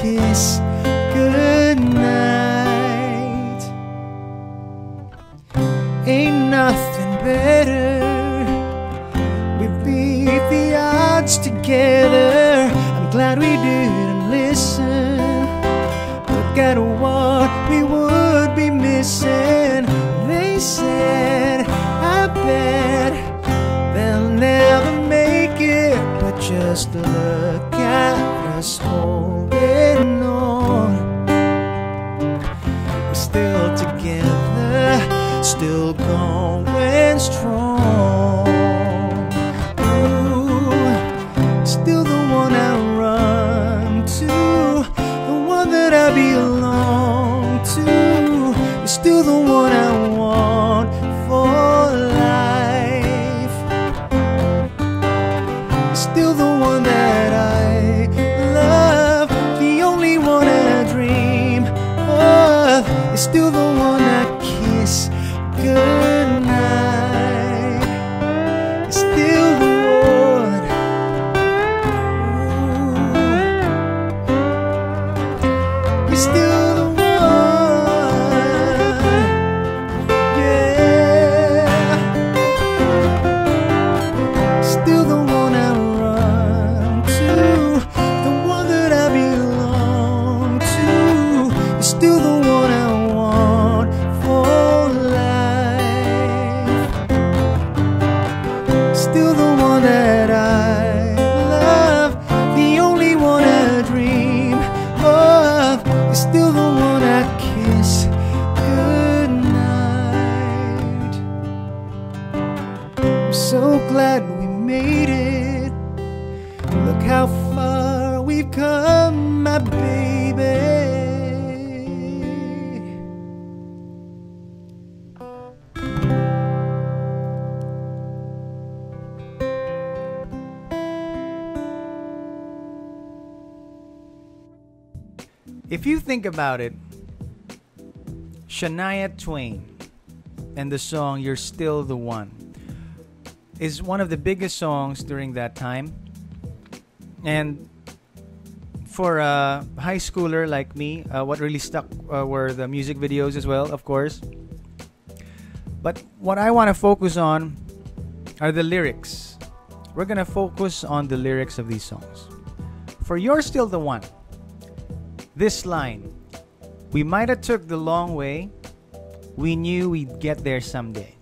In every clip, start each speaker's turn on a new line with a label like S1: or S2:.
S1: kiss goodnight. Ain't nothing better. We beat the odds together. I'm glad we didn't listen. Look at what we would be missing. They said, I bet they'll never make it. But just look at us We're still together, still going strong. You're still the one I kiss goodnight. You're still so glad we made it. Look how far we've come, my baby. If you think about it, Shania Twain and the song You're Still the One is one of the biggest songs during that time. And for a high schooler like me, uh, what really stuck uh, were the music videos as well, of course. But what I want to focus on are the lyrics. We're going to focus on the lyrics of these songs. For You're Still the One, this line, we might have took the long way, we knew we'd get there someday.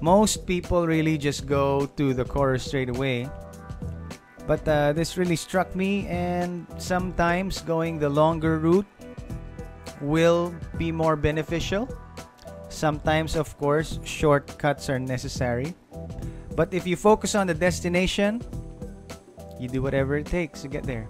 S1: Most people really just go to the chorus straight away. But uh, this really struck me, and sometimes going the longer route will be more beneficial. Sometimes, of course, shortcuts are necessary. But if you focus on the destination, you do whatever it takes to get there.